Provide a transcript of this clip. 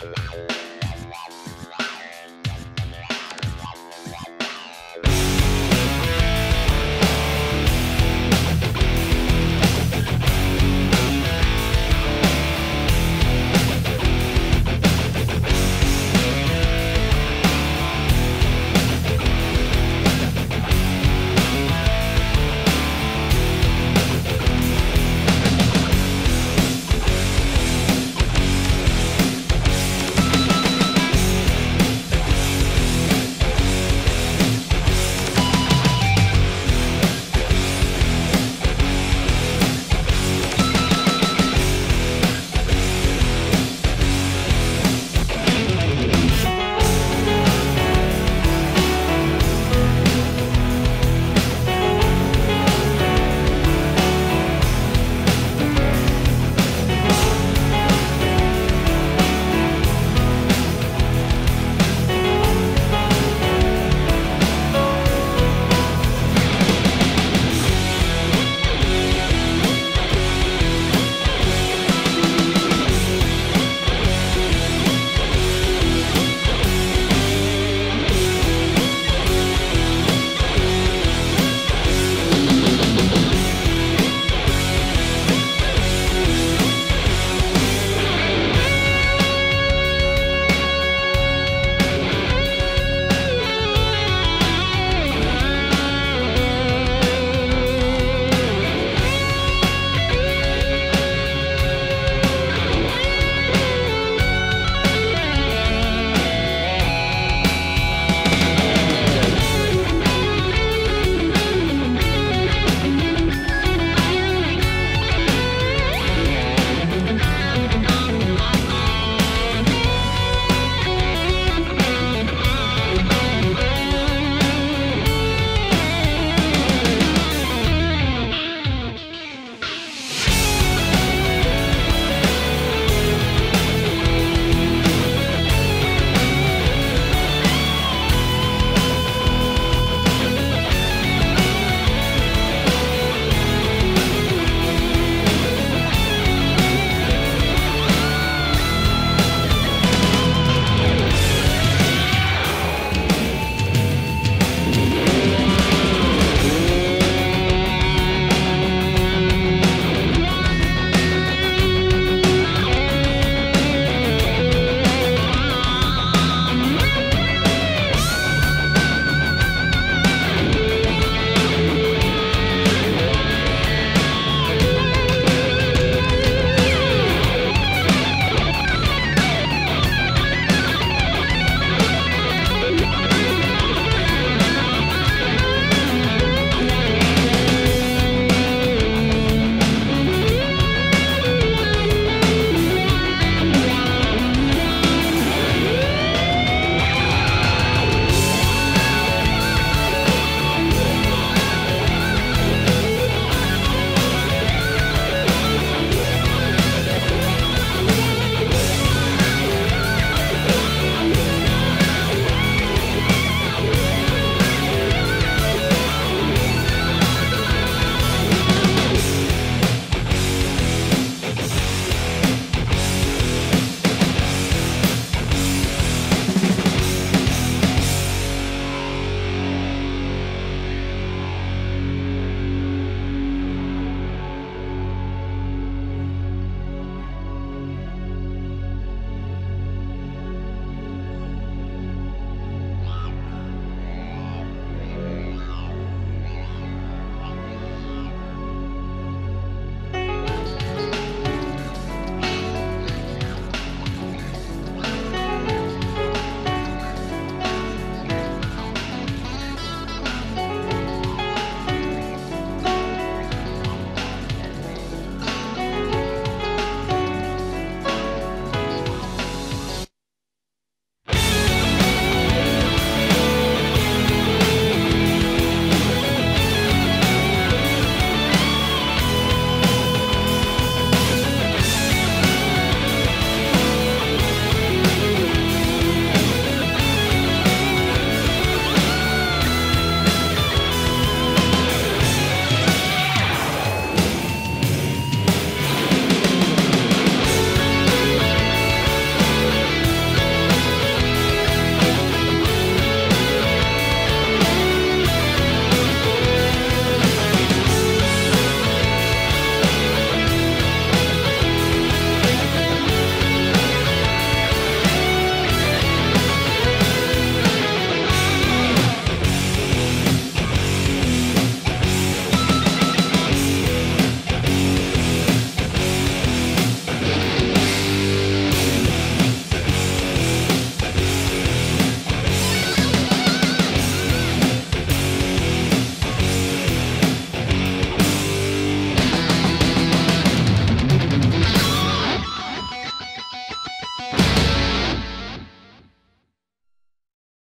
Bye.